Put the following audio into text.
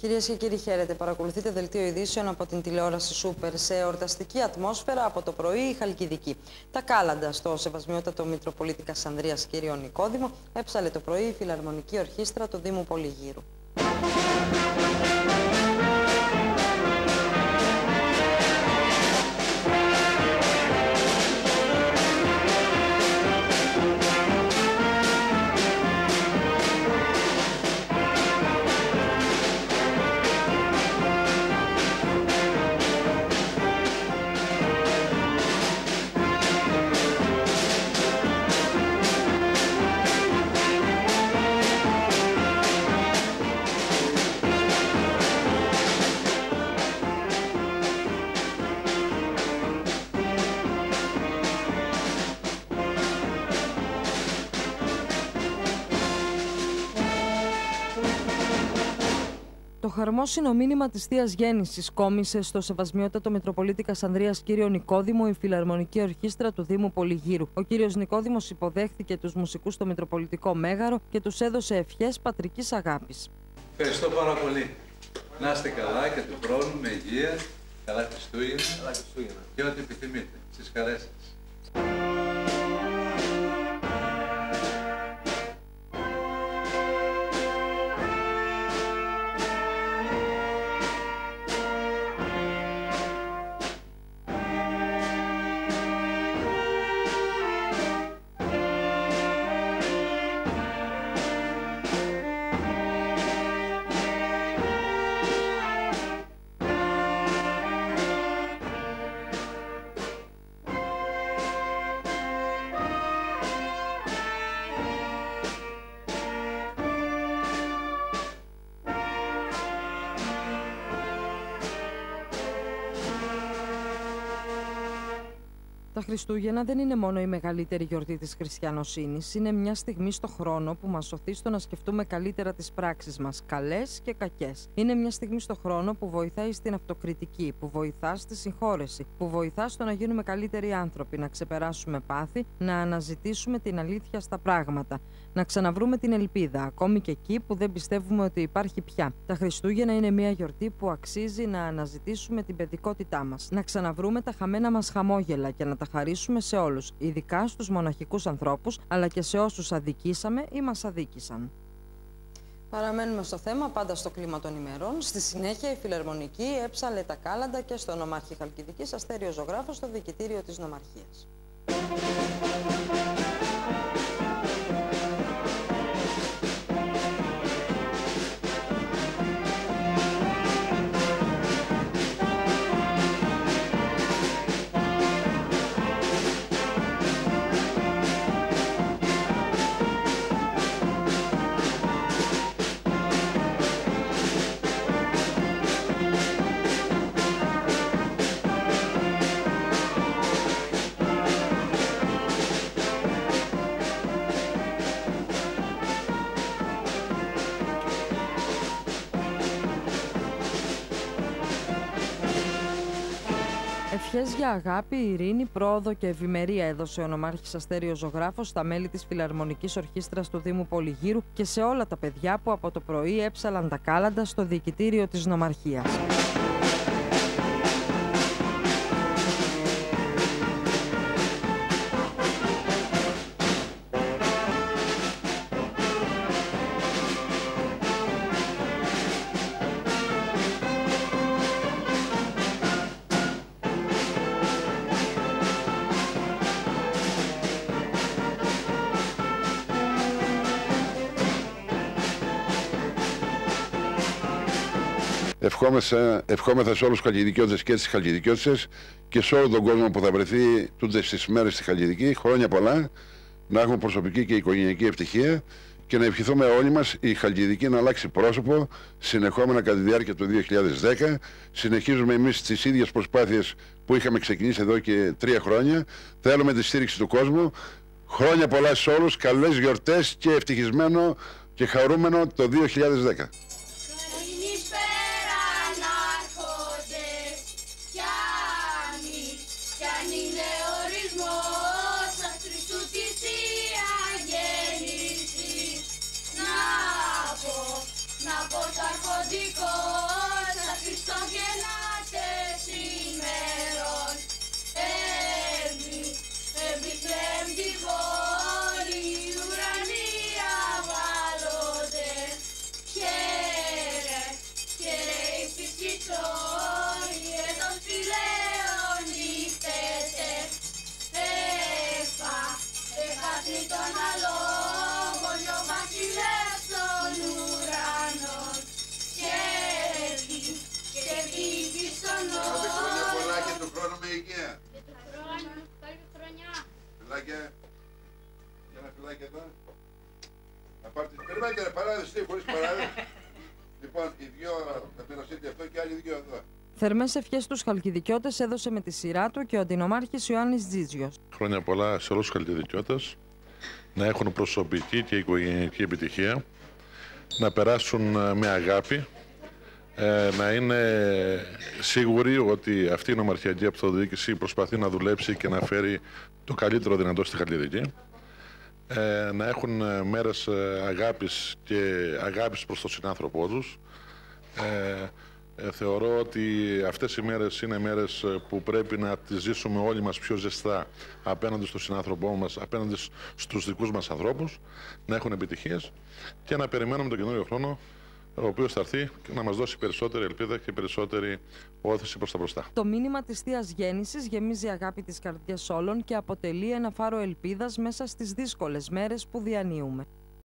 Κυρίες και κύριοι, χαίρετε. Παρακολουθείτε δελτίο ειδήσεων από την τηλεόραση Σούπερ σε εορταστική ατμόσφαιρα από το πρωί η Χαλκιδική. Τα κάλαντα στο Σεβασμιότατο Μητροπολίτη Κασανδρίας κύριο Νικόδημο έψαλε το πρωί η Φιλαρμονική Ορχήστρα του Δήμου Πολυγύρου. Χαρμόσυνο μήνυμα της Θείας Γέννησης κόμισε στο Σεβασμιότατο Μητροπολίτη Κασανδρίας κύριο Νικόδημο η Φιλαρμονική Ορχήστρα του Δήμου Πολυγύρου. Ο κύριος Νικόδημος υποδέχθηκε τους μουσικούς στο Μητροπολιτικό Μέγαρο και τους έδωσε ευχές πατρικής αγάπης. Ευχαριστώ πάρα πολύ. Να είστε καλά και του χρόνου με υγεία, καλά Χριστούγεννα, Καλά Χριστούγεννα. και ό,τι επιθυμείτε. Στις χαρές σας. Τα Χριστούγεννα δεν είναι μόνο η μεγαλύτερη γιορτή της χριστιανοσύνης, είναι μια στιγμή στο χρόνο που μας σωθεί στο να σκεφτούμε καλύτερα τις πράξεις μας, καλές και κακές. Είναι μια στιγμή στο χρόνο που βοηθάει στην αυτοκριτική, που βοηθά στη συγχώρεση, που βοηθά στο να γίνουμε καλύτεροι άνθρωποι, να ξεπεράσουμε πάθη, να αναζητήσουμε την αλήθεια στα πράγματα, να ξαναβρούμε την ελπίδα, ακόμη και εκεί που δεν πιστεύουμε ότι υπάρχει πια. Τα Χριστούγεννα είναι μια γιορτή που αξίζει να αναζητήσουμε την παιδικότητά μας, να ξαναβρούμε τα χαμένα μας χαμόγελα και να τα χαρίσουμε σε όλους, ειδικά στους μοναχικούς ανθρώπους, αλλά και σε όσους αδικήσαμε ή μας αδίκησαν. Παραμένουμε στο θέμα, πάντα στο κλίμα των ημερών. Στη συνέχεια, η Φιλαρμονική έψαλε τα κάλαντα και στο νομάρχη Χαλκιδικής Αστέριος Ζωγράφος στο δικητήριο της νομαρχίας. Ευχές για αγάπη, ειρήνη, πρόοδο και ευημερία έδωσε ο νομάρχης Αστέριο Ζωγράφος στα μέλη της Φιλαρμονικής Ορχήστρας του Δήμου Πολυγύρου και σε όλα τα παιδιά που από το πρωί έψαλαν τα κάλαντα στο διοικητήριο της νομαρχίας. Ευχόμεθα, ευχόμεθα σε όλους τους Χαλκιδικιώτες και τις Χαλκιδικιώτησε και σε όλο τον κόσμο που θα βρεθεί τούτε τις μέρες στη Χαλκιδική. Χρόνια πολλά, να έχουμε προσωπική και οικογενειακή ευτυχία και να ευχηθούμε όλοι μας η Χαλκιδική να αλλάξει πρόσωπο συνεχόμενα κατά τη διάρκεια του 2010. Συνεχίζουμε εμείς τις ίδιες προσπάθειες που είχαμε ξεκινήσει εδώ και τρία χρόνια. Θέλουμε τη στήριξη του κόσμου. Χρόνια πολλά σε όλους, καλές γιορτές και ευτυχισμένο και χαρούμενο το 2010. Για ένα φιλάκι εδώ. Να πάρτε. Περιμένετε ρε παράδοση, τι, χωρίς παράδοση. λοιπόν, οι δυο θα μοιραστείτε αυτό και άλλοι δυο εδώ. Θερμές ευχές στους Χαλκιδικιώτες έδωσε με τη σειρά του και ο αντινομάρχη Ιωάννης Τζίτζιο. Χρόνια πολλά σε όλους τους χαλκιδικιώτες, να έχουν προσωπική και οικογενειακή επιτυχία, να περάσουν ε, με αγάπη, ε, να είναι σίγουροι ότι αυτή η νομαρχιακή αυτοδιοίκηση προσπαθεί να δουλέψει και να φέρει το καλύτερο δυνατό στη Χαλκιδική. Ε, να έχουν ε, μέρες ε, αγάπης και αγάπης προς τον συνάνθρωπό τους. Ε, ε, θεωρώ ότι αυτές οι μέρες είναι μέρες ε, που πρέπει να τις ζήσουμε όλοι μας πιο ζεστά απέναντι στον συνάνθρωπό μας, απέναντι σ- στους δικούς μας ανθρώπους, να έχουν επιτυχίες και να περιμένουμε τον καινούριο χρόνο ο οποίος θα έρθει και να μας δώσει περισσότερη ελπίδα και περισσότερη όθηση προς τα μπροστά. Το μήνυμα της θείας γέννησης γεμίζει αγάπη της καρδιά όλων και αποτελεί ένα φάρο ελπίδας μέσα στις δύσκολες μέρες που διανύουμε.